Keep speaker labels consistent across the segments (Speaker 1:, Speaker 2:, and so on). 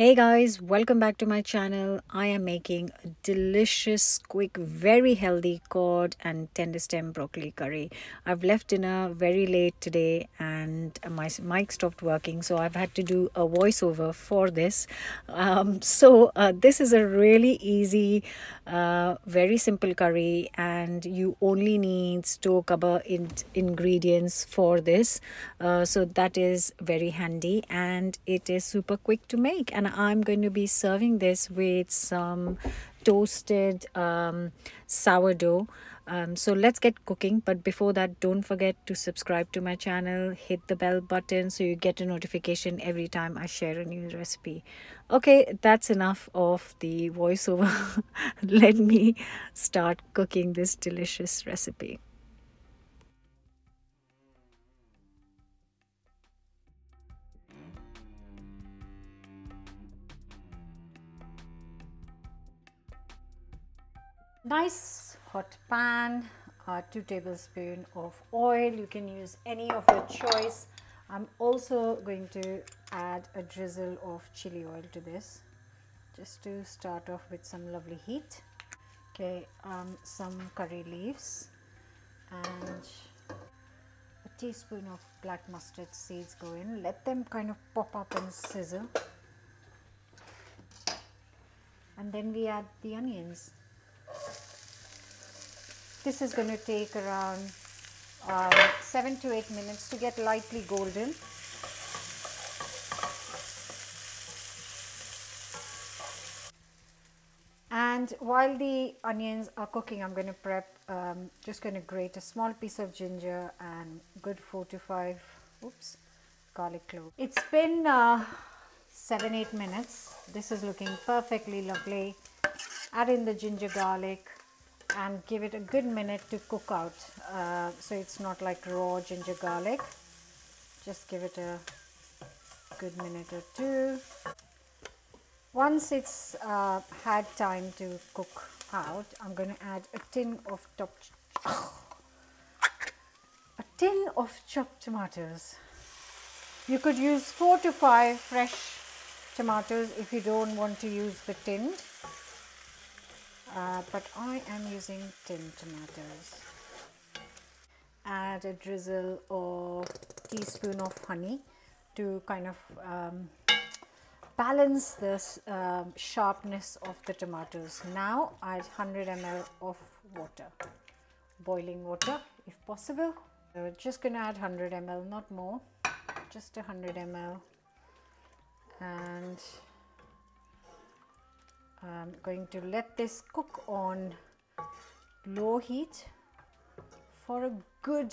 Speaker 1: Hey guys, welcome back to my channel. I am making a delicious, quick, very healthy cod and tender stem broccoli curry. I've left dinner very late today and my mic stopped working, so I've had to do a voiceover for this. Um, so, uh, this is a really easy, uh, very simple curry, and you only need store cover in ingredients for this. Uh, so, that is very handy and it is super quick to make. And I'm going to be serving this with some toasted um, sourdough. Um, so let's get cooking. But before that, don't forget to subscribe to my channel, hit the bell button so you get a notification every time I share a new recipe. Okay, that's enough of the voiceover. Let me start cooking this delicious recipe. Nice hot pan uh, 2 tablespoon of oil. You can use any of your choice. I'm also going to add a drizzle of chili oil to this just to start off with some lovely heat. Okay um, some curry leaves and a teaspoon of black mustard seeds go in. Let them kind of pop up and sizzle. And then we add the onions this is going to take around um, 7 to 8 minutes to get lightly golden. And while the onions are cooking, I'm going to prep, um, just going to grate a small piece of ginger and good 4 to 5, oops, garlic clove. It's been uh, 7-8 minutes. This is looking perfectly lovely. Add in the ginger garlic and give it a good minute to cook out uh, so it's not like raw ginger garlic. Just give it a good minute or two. Once it's uh, had time to cook out I'm going to add a tin of chopped a tin of chopped tomatoes. You could use four to five fresh tomatoes if you don't want to use the tinned uh, but I am using tin tomatoes. Add a drizzle of teaspoon of honey to kind of um, balance the um, sharpness of the tomatoes. Now add 100 ml of water, boiling water if possible. So just going to add 100 ml, not more, just 100 ml and I'm going to let this cook on low heat for a good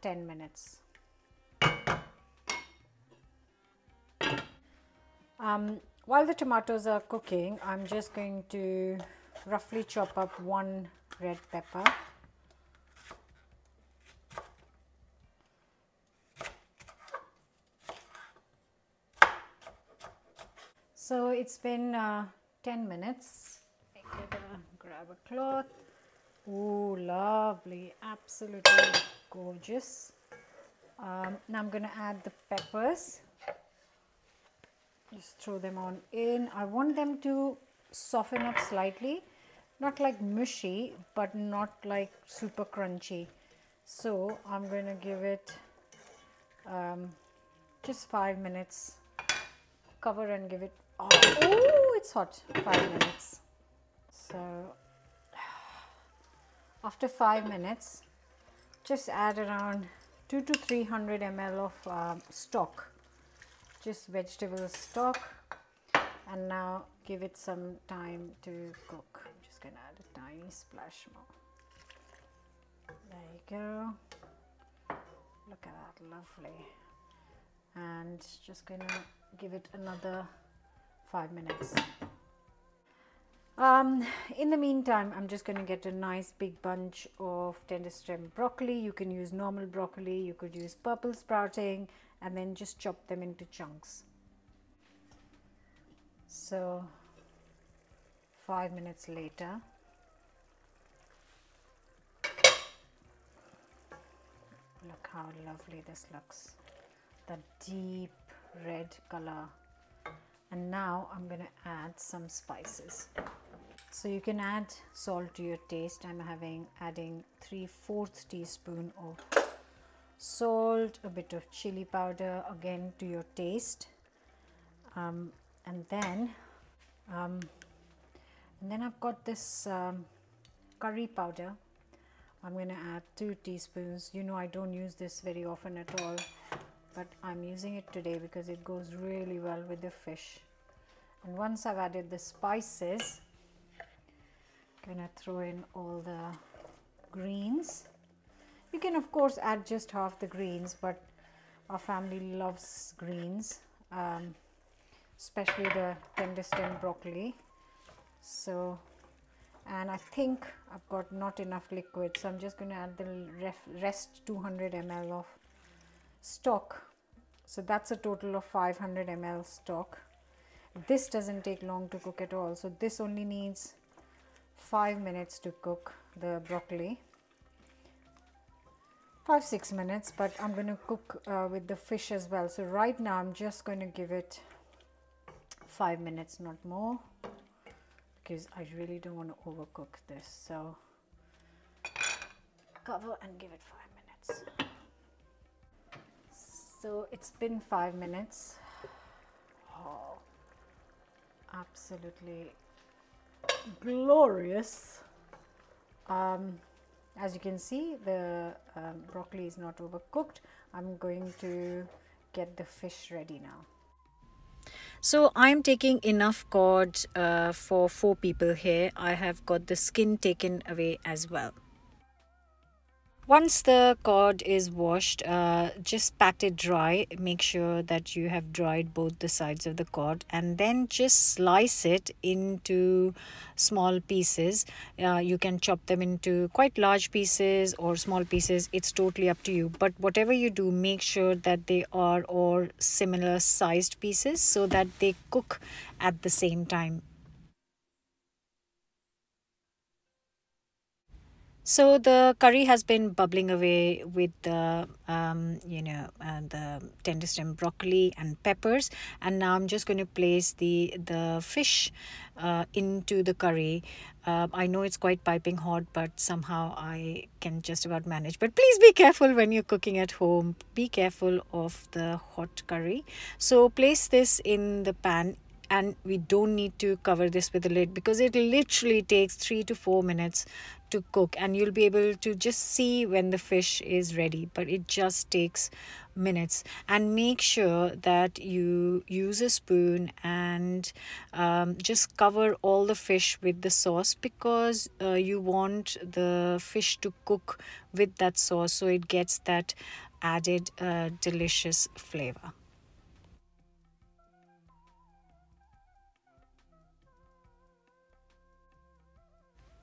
Speaker 1: 10 minutes. Um, while the tomatoes are cooking, I'm just going to roughly chop up one red pepper. So it's been uh, 10 minutes. grab a cloth. Oh, lovely, absolutely gorgeous. Um, now I'm going to add the peppers. Just throw them on in. I want them to soften up slightly, not like mushy, but not like super crunchy. So I'm going to give it um, just five minutes. Cover and give it. Oh, hot. Five minutes. So after five minutes, just add around two to three hundred ml of um, stock, just vegetable stock, and now give it some time to cook. I'm just gonna add a tiny splash more. There you go. Look at that, lovely. And just gonna give it another five minutes. Um, in the meantime, I'm just going to get a nice big bunch of tender stem broccoli. You can use normal broccoli, you could use purple sprouting and then just chop them into chunks. So, five minutes later, look how lovely this looks. The deep red color
Speaker 2: and now I'm gonna add some spices. So you can add salt to your taste. I'm having adding 3 fourths teaspoon of salt a bit of chili powder again to your taste. Um, and then um, and then I've got this um, curry powder. I'm going to add 2 teaspoons. You know I don't use this very often at all but I'm using it today because it goes really well with the fish. And once I've added the spices I'm gonna throw in all the greens. You can of course add just half the greens but our family loves greens um, especially the tender stem broccoli. So and I think I've got not enough liquid so I'm just going to add the rest 200 ml of stock. So that's a total of 500 ml stock. This doesn't take long to cook at all. So this only needs 5 minutes to cook the broccoli. 5 6 minutes but I'm going to cook uh, with the fish as well. So right now I'm just going to give it 5 minutes not more because I really don't want to overcook this. So cover and give it 5 minutes so it's been 5 minutes oh absolutely glorious um, as you can see the um, broccoli is not overcooked I'm going to get the fish ready now so I'm taking enough cod uh, for four people here. I have got the skin taken away as well. Once the cod is washed, uh, just pat it dry. Make sure that you have dried both the sides of the cod and then just slice it into small pieces. Uh, you can chop them into quite large pieces or small pieces. It's totally up to you. But whatever you do, make sure that they are all similar sized pieces so that they cook at the same time. So the curry has been bubbling away with the, um, you know, uh, the tender stem broccoli and peppers. And now I'm just going to place the, the fish uh, into the curry. Uh, I know it's quite piping hot, but somehow I can just about manage. But please be careful when you're cooking at home. Be careful of the hot curry. So place this in the pan and we don't need to cover this with a lid because it literally takes three to four minutes to cook and you'll be able to just see when the fish is ready but it just takes minutes. And make sure that you use a spoon and um, just cover all the fish with the sauce because uh, you want the fish to cook with that sauce so it gets that added uh, delicious flavor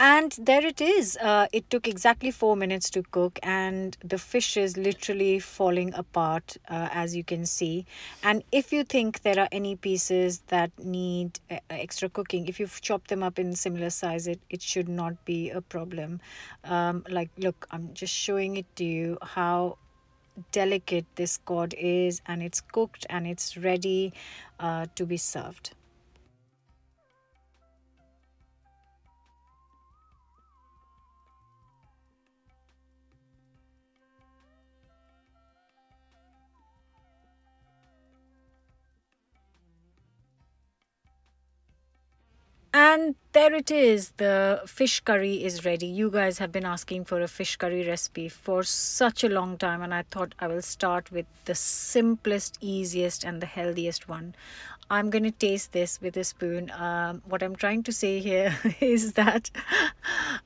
Speaker 2: and there it is. Uh, it took exactly four minutes to cook and the fish is literally falling apart uh, as you can see. And if you think there are any pieces that need uh, extra cooking if you've chopped them up in similar size it, it should not be a problem. Um, like look i'm just showing it to you how delicate this cod is and it's cooked and it's ready uh, to be served And there it is. The fish curry is ready. You guys have been asking for a fish curry recipe for such a long time and I thought I will start with the simplest, easiest and the healthiest one. I'm going to taste this with a spoon. Um, what I'm trying to say here is that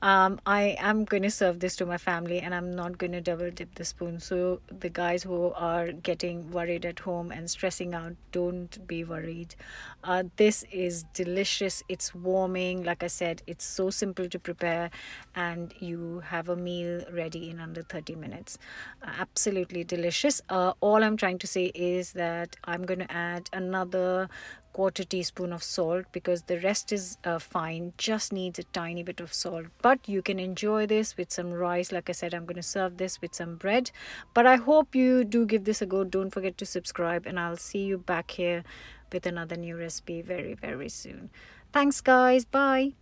Speaker 2: um, I am going to serve this to my family and I'm not going to double dip the spoon. So the guys who are getting worried at home and stressing out, don't be worried. Uh, this is delicious. It's warming. Like I said, it's so simple to prepare and you have a meal ready in under 30 minutes. Absolutely delicious. Uh, all I'm trying to say is that I'm going to add another quarter teaspoon of salt because the rest is uh, fine just needs a tiny bit of salt but you can enjoy this with some rice like i said i'm going to serve this with some bread but i hope you do give this a go don't forget to subscribe and i'll see you back here with another new recipe very, very soon. Thanks, guys. Bye.